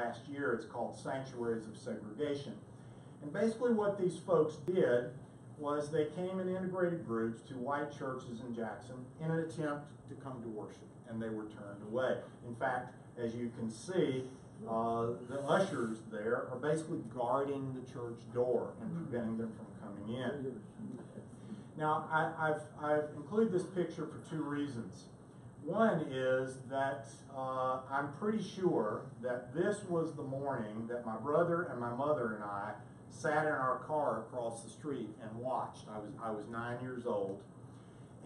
last year. It's called Sanctuaries of Segregation. And basically what these folks did was they came in integrated groups to white churches in Jackson in an attempt to come to worship, and they were turned away. In fact, as you can see, uh, the ushers there are basically guarding the church door and preventing them from coming in. Now, I, have I've included this picture for two reasons. One is that uh, I'm pretty sure that this was the morning that my brother and my mother and I sat in our car across the street and watched. I was, I was nine years old.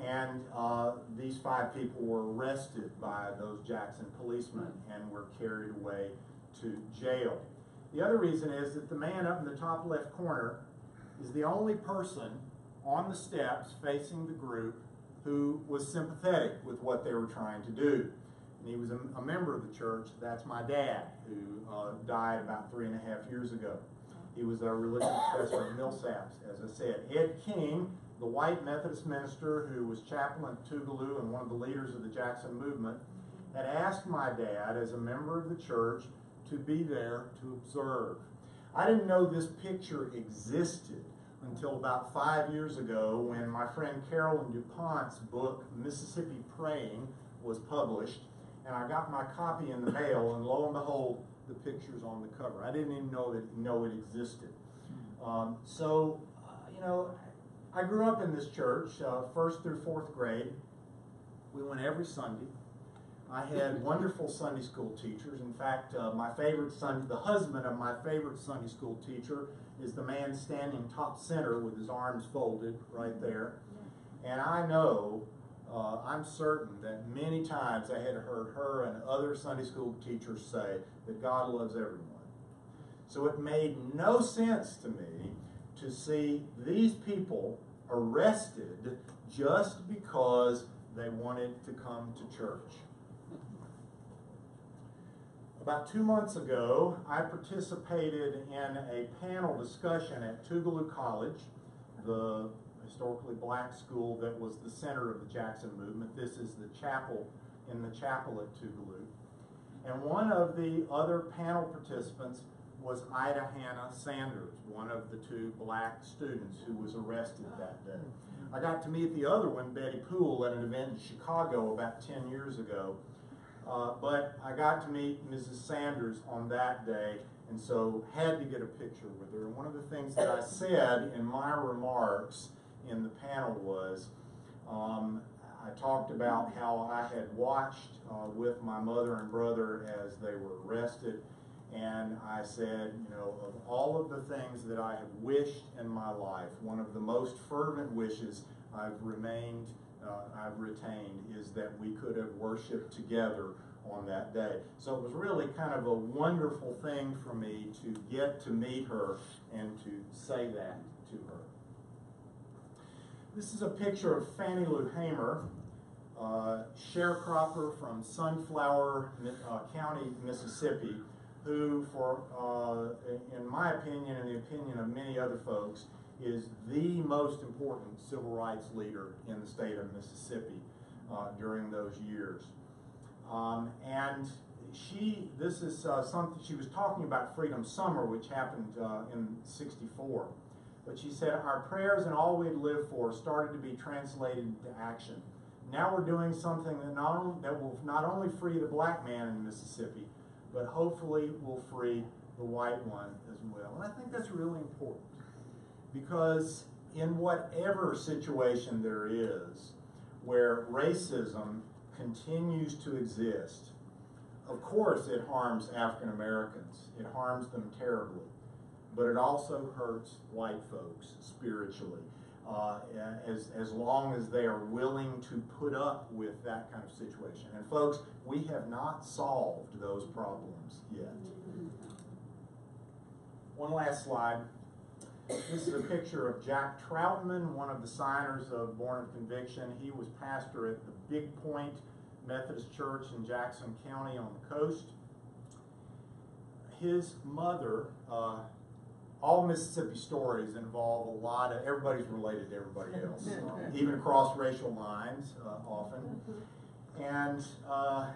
And uh, these five people were arrested by those Jackson policemen and were carried away to jail. The other reason is that the man up in the top left corner is the only person on the steps facing the group who was sympathetic with what they were trying to do. And he was a, a member of the church. That's my dad, who uh, died about three and a half years ago. He was a religious professor at Millsaps, as I said. Ed King, the white Methodist minister who was chaplain at Tougaloo and one of the leaders of the Jackson movement, had asked my dad, as a member of the church, to be there to observe. I didn't know this picture existed until about five years ago when my friend Carolyn DuPont's book, Mississippi Praying, was published. And I got my copy in the mail, and lo and behold, the picture's on the cover. I didn't even know that know it existed. Um, so, uh, you know, I grew up in this church, uh, first through fourth grade. We went every Sunday. I had wonderful Sunday school teachers. In fact, uh, my favorite son, the husband of my favorite Sunday school teacher, is the man standing top center with his arms folded right there. And I know, uh, I'm certain that many times I had heard her and other Sunday school teachers say that God loves everyone. So it made no sense to me to see these people arrested just because they wanted to come to church. About two months ago, I participated in a panel discussion at Tougaloo College, the historically black school that was the center of the Jackson movement. This is the chapel in the chapel at Tougaloo. And one of the other panel participants was Ida Hannah Sanders, one of the two black students who was arrested that day. I got to meet the other one, Betty Poole, at an event in Chicago about 10 years ago. Uh, but I got to meet Mrs. Sanders on that day, and so had to get a picture with her. And one of the things that I said in my remarks in the panel was, um, I talked about how I had watched uh, with my mother and brother as they were arrested, and I said, you know, of all of the things that I have wished in my life, one of the most fervent wishes I've remained uh, I've retained is that we could have worshiped together on that day. So it was really kind of a wonderful thing for me to get to meet her and to say that to her. This is a picture of Fannie Lou Hamer, uh, sharecropper from Sunflower uh, County, Mississippi, who, for uh, in my opinion and the opinion of many other folks, is the most important civil rights leader in the state of Mississippi uh, during those years. Um, and she, this is uh, something, she was talking about Freedom Summer, which happened uh, in 64. But she said, our prayers and all we'd lived for started to be translated into action. Now we're doing something that, not only, that will not only free the black man in Mississippi, but hopefully will free the white one as well. And I think that's really important because in whatever situation there is where racism continues to exist, of course it harms African Americans. It harms them terribly. But it also hurts white folks spiritually. Uh, as, as long as they are willing to put up with that kind of situation. And folks, we have not solved those problems yet. One last slide. This is a picture of Jack Troutman, one of the signers of Born of Conviction. He was pastor at the Big Point Methodist Church in Jackson County on the coast. His mother, uh, all Mississippi stories involve a lot of, everybody's related to everybody else, even across racial lines uh, often. And uh,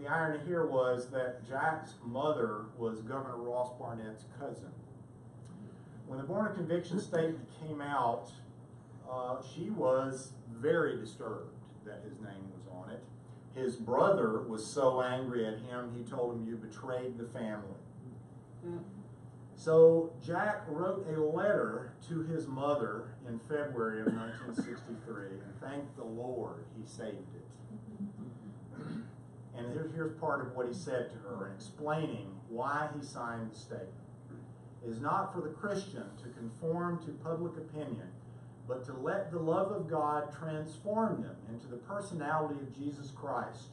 the irony here was that Jack's mother was Governor Ross Barnett's cousin. When the Born of Conviction statement came out, uh, she was very disturbed that his name was on it. His brother was so angry at him, he told him, You betrayed the family. So Jack wrote a letter to his mother in February of 1963 and thanked the Lord he saved it. And here's, here's part of what he said to her, explaining why he signed the statement. Is not for the Christian to conform to public opinion, but to let the love of God transform them into the personality of Jesus Christ,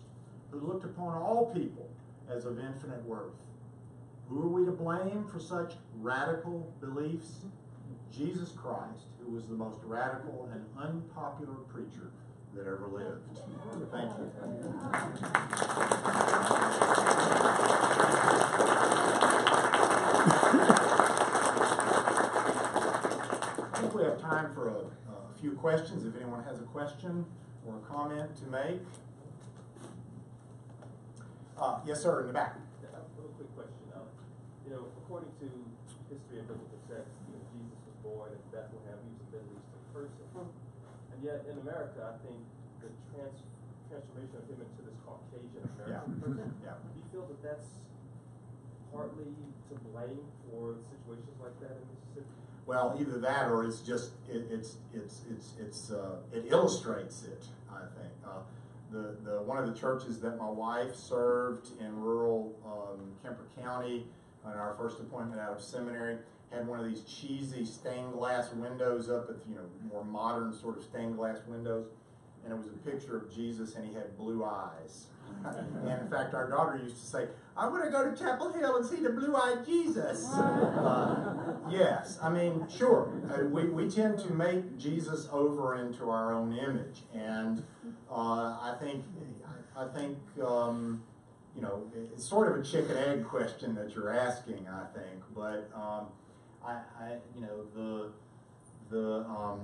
who looked upon all people as of infinite worth. Who are we to blame for such radical beliefs? Jesus Christ, who was the most radical and unpopular preacher that ever lived. Thank you. I think we have time for a, a few questions. If anyone has a question or a comment to make. Uh, yes, sir, in the back. A real quick question. Um, you know, according to history and biblical text, you know, Jesus was born in Bethlehem. He was a Middle Eastern person. And yet in America, I think the trans transformation of him into this Caucasian American Yeah. person, Yeah. do you feel that that's partly to blame for situations like that in Mississippi? Well, either that or it's just it, it's it's it's it's uh, it illustrates it. I think uh, the the one of the churches that my wife served in rural um, Kemper County on our first appointment out of seminary had one of these cheesy stained glass windows up at you know more modern sort of stained glass windows, and it was a picture of Jesus and he had blue eyes. and in fact, our daughter used to say, "I want to go to Chapel Hill and see the blue-eyed Jesus." Uh, yes, I mean, sure, uh, we, we tend to make Jesus over into our own image, and uh, I think I think um, you know it's sort of a chicken egg question that you're asking. I think, but um, I, I you know the the um,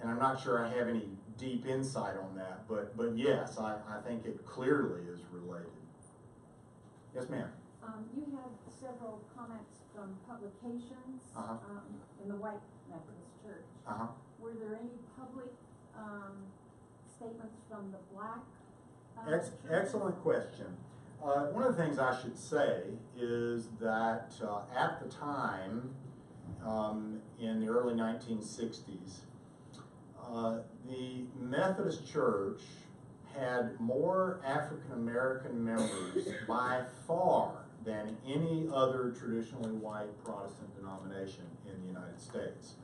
and I'm not sure I have any deep insight on that, but but yes, I, I think it clearly is related. Yes, ma'am. Um, you had several comments from publications, Uh-huh. um, in the White Methodist Church. Uh huh. Were there any public, um, statements from the black? uh, Ex- excellent question. Uh, one of the things I should say is that uh, at the time, um, in the early 1960s, uh, the Methodist Church had more African American members by far than any other traditionally white Protestant denomination in the United States.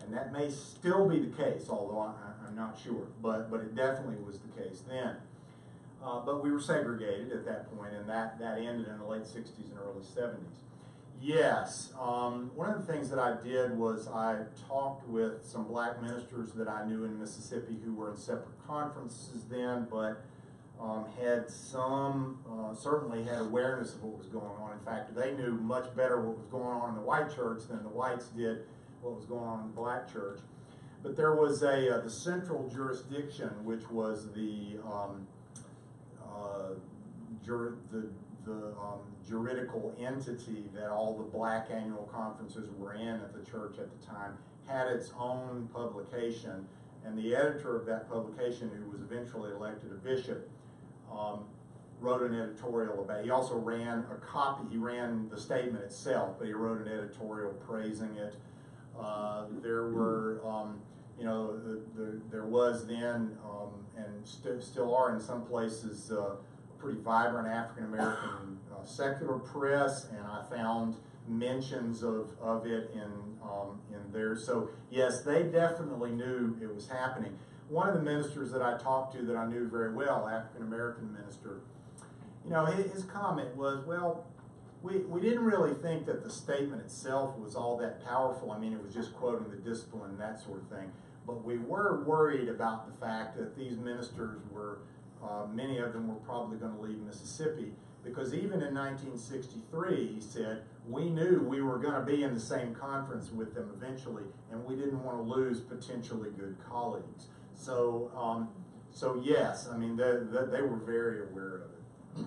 And that may still be the case, although I, I'm not sure, but, but it definitely was the case then. Uh, but we were segregated at that point, and that, that ended in the late 60s and early 70s. Yes, um, one of the things that I did was I talked with some black ministers that I knew in Mississippi who were in separate conferences then, but um, had some, uh, certainly had awareness of what was going on. In fact, they knew much better what was going on in the white church than the whites did what was going on in the black church. But there was a, uh, the central jurisdiction, which was the, um, uh, jur- the, the um, juridical entity that all the black annual conferences were in at the church at the time, had its own publication. And the editor of that publication, who was eventually elected a bishop, um, wrote an editorial about. it. He also ran a copy. He ran the statement itself, but he wrote an editorial praising it. Uh, there were, um, you know, the, the, there was then, um, and st- still are in some places, uh, pretty vibrant African American uh, secular press, and I found mentions of, of it in um, in there. So yes, they definitely knew it was happening. One of the ministers that I talked to that I knew very well, African American minister, you know, his, comment was, well, we, we didn't really think that the statement itself was all that powerful. I mean, it was just quoting the discipline and that sort of thing. But we were worried about the fact that these ministers were, uh, many of them were probably going to leave Mississippi because even in 1963, he said, we knew we were going to be in the same conference with them eventually, and we didn't want to lose potentially good colleagues. So, um, so yes, I mean, they, they, they were very aware of it.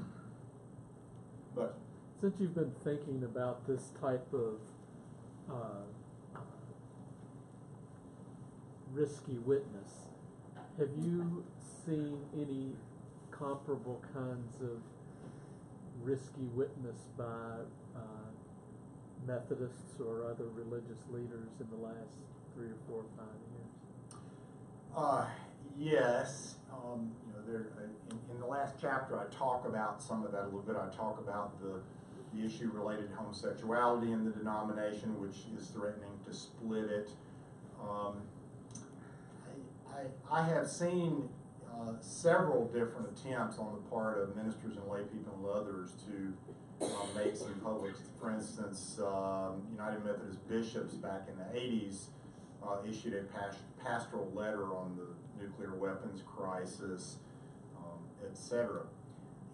But, Since you've been thinking about this type of uh, risky witness, have you seen any comparable kinds of risky witness by uh, Methodists or other religious leaders in the last three or four or five years? uh, yes, um, you know, there, uh, in, in the last chapter, I talk about some of that a little bit. I talk about the, the issue related to homosexuality in the denomination, which is threatening to split it. Um, I, I, I have seen uh, several different attempts on the part of ministers and lay people and others to uh, make some public, for instance, um, United Methodist bishops back in the 80s uh, issued a pas- pastoral letter on the nuclear weapons crisis, um, et cetera.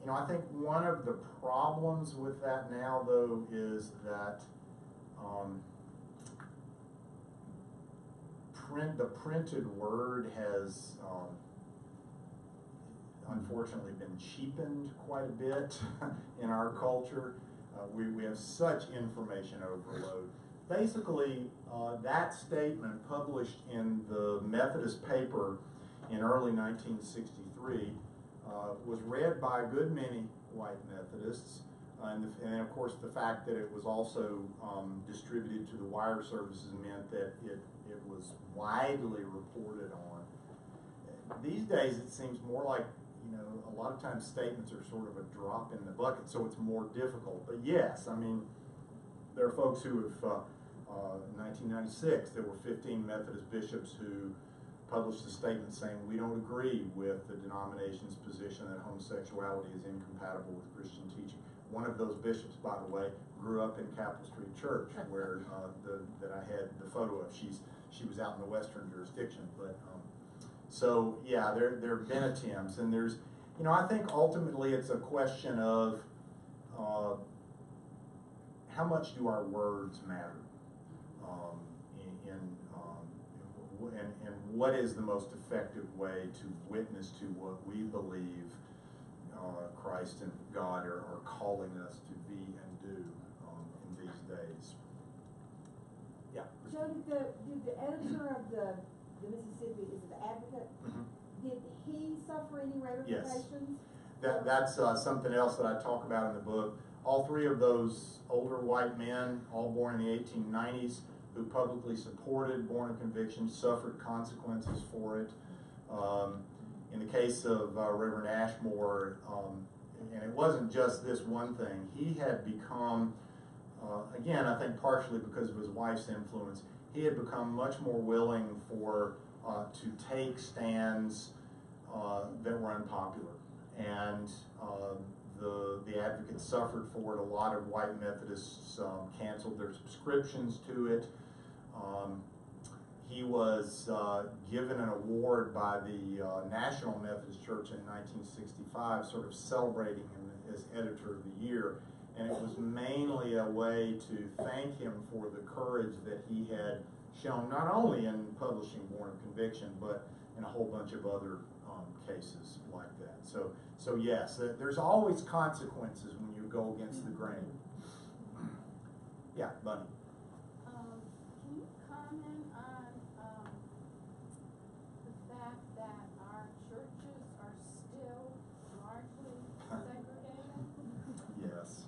You know, I think one of the problems with that now, though, is that um, print the printed word has um, unfortunately been cheapened quite a bit in our culture. Uh, we, we have such information overload. Basically, uh, that statement published in the Methodist paper in early 1963 uh, was read by a good many white Methodists. Uh, and, the, and of course, the fact that it was also um, distributed to the wire services meant that it, it was widely reported on. These days, it seems more like, you know, a lot of times statements are sort of a drop in the bucket, so it's more difficult. But yes, I mean, there are folks who have, uh, uh, in 1996, there were 15 Methodist bishops who published a statement saying, we don't agree with the denomination's position that homosexuality is incompatible with Christian teaching. One of those bishops, by the way, grew up in Capitol Street Church, where uh, the, that I had the photo of. She's she was out in the western jurisdiction, but um, so yeah, there there have been attempts, and there's, you know, I think ultimately it's a question of uh, how much do our words matter, um, in, in um, and and what is the most effective way to witness to what we believe uh, Christ and God are, are calling us to be and do um, in these days. Yeah. Joe, did the, did the editor of the, the Mississippi, is the Advocate, Mhm. did he suffer any ramifications? That, that's uh, something else that I talk about in the book. All three of those older white men, all born in the 1890s, who publicly supported born of conviction, suffered consequences for it. Um, in the case of uh, Reverend Ashmore, um, and it wasn't just this one thing, he had become, uh, again, I think partially because of his wife's influence, he had become much more willing for uh, to take stands uh, that were unpopular. And um, the, the advocates suffered for it. A lot of white Methodists um, canceled their subscriptions to it. Um, he was uh, given an award by the uh, National Methodist Church in 1965, sort of celebrating him as editor of the year. And it was mainly a way to thank him for the courage that he had shown, not only in publishing Born of Conviction, but in a whole bunch of other um, cases like that. So, so yes, there- there's always consequences when you go against the grain. Yeah, Bunny. Um, can you comment on, um, the fact that our churches are still largely segregated? Yes.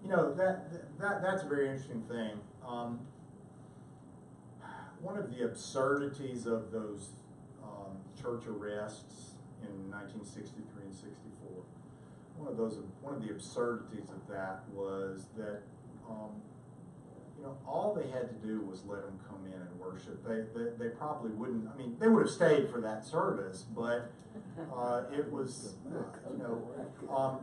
You know, that, that, that's a very interesting thing. Um, one of the absurdities of those, um, church arrests in nineteen sixty-three and sixty-four, one of those, one of the absurdities of that was that, um, you know, all they had to do was let them come in and worship. They, they, they probably wouldn't, I mean, they would have stayed for that service, but, uh, it was, uh, you know, um,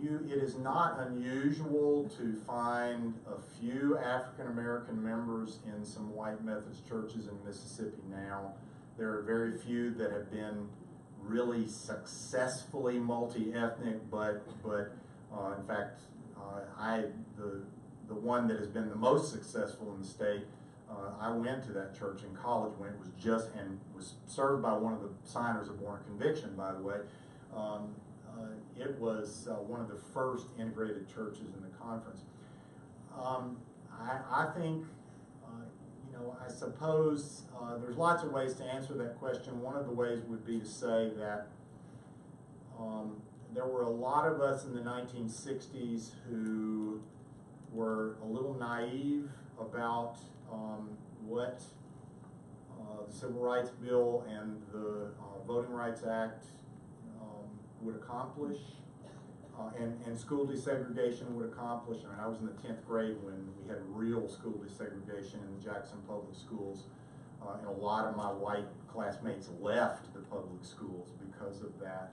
you, it is not unusual to find a few African-American members in some white Methodist churches in Mississippi now. There are very few that have been really successfully multi-ethnic, but, but, uh, in fact, uh, I, the, the one that has been the most successful in the state, Uh, I went to that church in college when it was just, and was served by one of the signers of Born Conviction, by the way. Um, it was uh, one of the first integrated churches in the conference. Um, I, I think, uh, you know, I suppose uh, there's lots of ways to answer that question. One of the ways would be to say that um, there were a lot of us in the 1960s who were a little naive about um, what uh, the Civil Rights Bill and the uh, Voting Rights Act would accomplish, uh, and, and school desegregation would accomplish. I mean, I was in the 10th grade when we had real school desegregation in the Jackson Public Schools, uh, and a lot of my white classmates left the public schools because of that.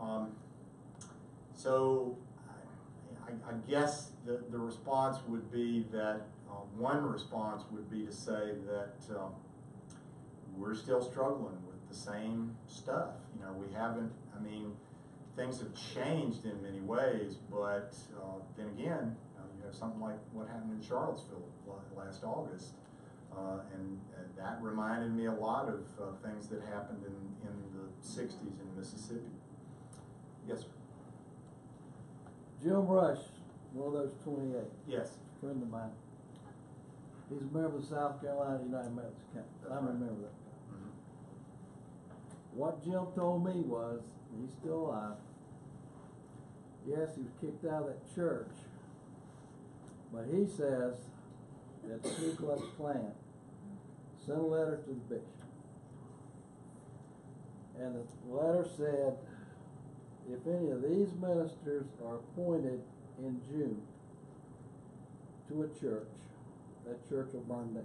Um, so I, I guess the, the response would be that, uh, one response would be to say that, um, we're still struggling the same stuff. You know, we haven't, I mean, things have changed in many ways, but, uh, then again, uh, you have something like what happened in Charlottesville last August. Uh, and, and that reminded me a lot of, uh, things that happened in, in the sixties in Mississippi. Yes, sir. Jim Rush, one of those twenty-eight, Yes. friend of mine. He's a member of the South Carolina United Methodist Conference. That's I'm a right. member that. What Jim told me was, he's still alive. Yes, he was kicked out of that church. But he says that the Ku Klux Klan sent a letter to the bishop. And the letter said, if any of these ministers are appointed in June to a church, that church will burn down.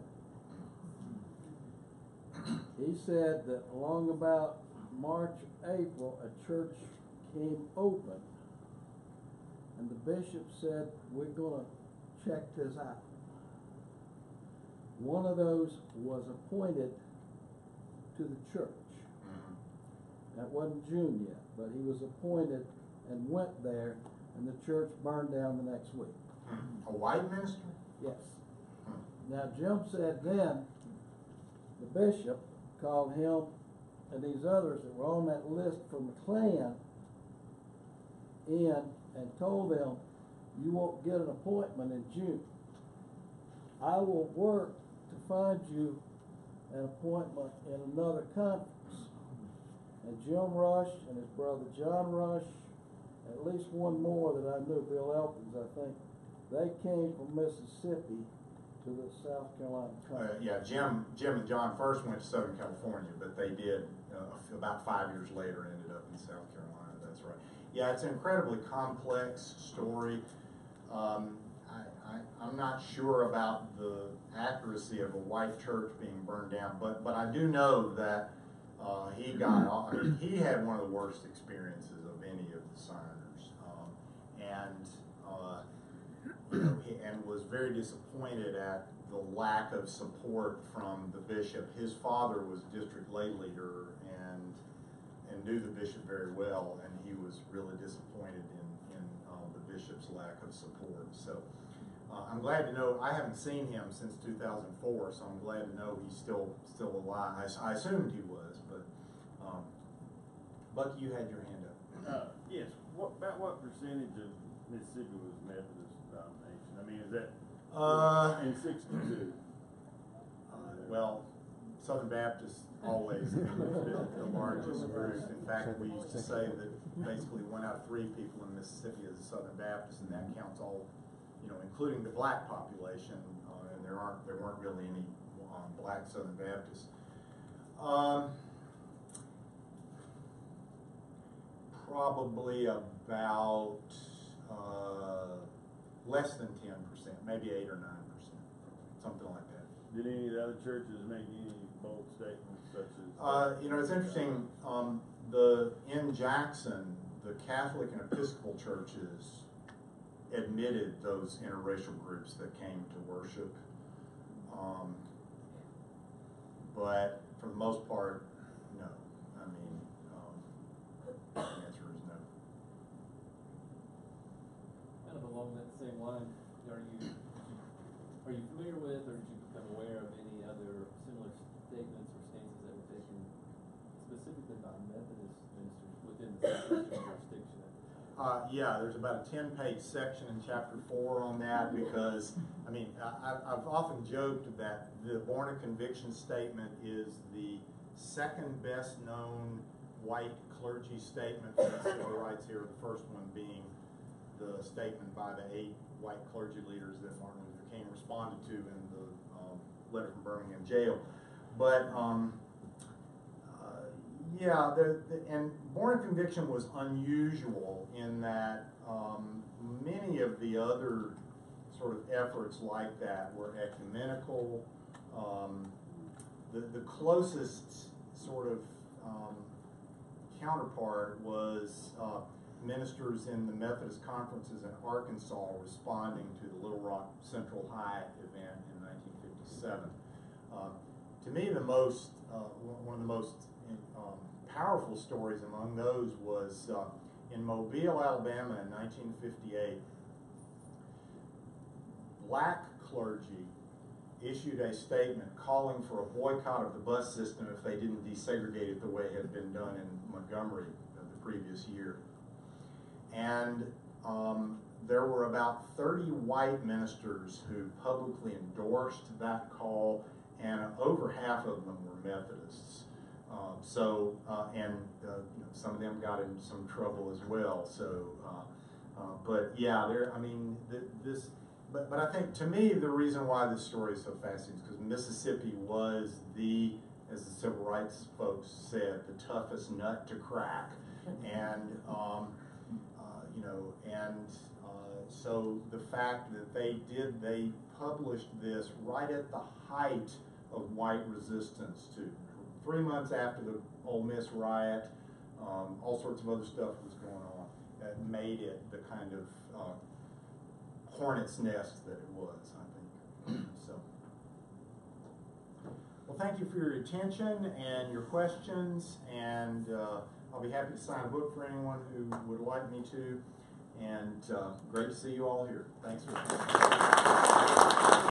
He said that along about March, April, a church came open. And the bishop said, we're gonna check this out. One of those was appointed to the church. Mhm. That wasn't June yet, but he was appointed and went there, and the church burned down the next week. A white minister? Yes. Hmm. Now, Jim said then, the bishop called him and these others that were on that list from the Klan in and told them, you won't get an appointment in June. I will work to find you an appointment in another conference. And Jim Rush and his brother John Rush, at least one more that I knew, Bill Elkins, I think, they came from Mississippi to the South Carolina Uh, yeah, Jim, Jim and John first went to Southern California, but they did, uh, about five years later, ended up in South Carolina, that's right. Yeah, it's an incredibly complex story. Um, I, I, I'm not sure about the accuracy of a white church being burned down, but, but I do know that, uh, he got, all- I mean, he had one of the worst experiences of any of the signers. Um, and, uh, and was very disappointed at the lack of support from the bishop. His father was district lay leader and, and knew the bishop very well, and he was really disappointed in, in, uh, the bishop's lack of support, so. Uh, I'm glad to know, I haven't seen him since two thousand four, so I'm glad to know he's still, still alive. I assumed he was, but, um, Bucky, you had your hand up. Uh, yes, what, about what percentage of Mississippi was Methodist? I mean, is that? Uh, In sixty-two? Uh, Well, Southern Baptists always been the largest group. In fact, we used to say that basically one out of three people in Mississippi is a Southern Baptist, and that counts all, you know, including the black population, uh, and there aren't, there weren't really any, um, black Southern Baptists. Um, probably about, uh, less than ten percent, maybe eight or nine percent, something like that. Did any of the other churches make any bold statements such as? Uh, you know, it's interesting, um, the, in Jackson, the Catholic and Episcopal churches admitted those interracial groups that came to worship. Um, but for the most part, no. I mean, um, the answer is no. Kind of along that line, are you are you familiar with, or did you become aware of any other similar statements or stances that were taken specifically by Methodist ministers within the southwestern jurisdiction? Uh, yeah, there's about a ten-page section in chapter four on that because, I mean, I, I've often joked that the born of conviction statement is the second best-known white clergy statement for civil rights era, the first one being the statement by the eight white clergy leaders that Martin Luther King responded to in the, um, letter from Birmingham jail. But, um, uh, yeah, the, the, and born of conviction was unusual in that um, many of the other sort of efforts like that were ecumenical. Um, the, the closest sort of um, counterpart was uh, ministers in the Methodist conferences in Arkansas responding to the Little Rock Central High event in 1957. Um, to me, the most uh, one of the most um, powerful stories among those was uh, in Mobile, Alabama, in 1958. Black clergy issued a statement calling for a boycott of the bus system if they didn't desegregate it the way it had been done in Montgomery the previous year. And um, there were about 30 white ministers who publicly endorsed that call, and over half of them were Methodists. Um, so, uh, and uh, you know, some of them got in some trouble as well. So, uh, uh, but yeah, there. I mean, th- this. But, but I think to me the reason why this story is so fascinating is because Mississippi was the, as the civil rights folks said, the toughest nut to crack, and um, uh, you know, and uh, so the fact that they did, they published this right at the height of white resistance to three months after the Ole Miss riot, um, all sorts of other stuff was going on that made it the kind of uh, hornet's nest that it was, I think. so, well, thank you for your attention and your questions, and uh, I'll be happy to sign a book for anyone who would like me to. And uh, great to see you all here. Thanks for.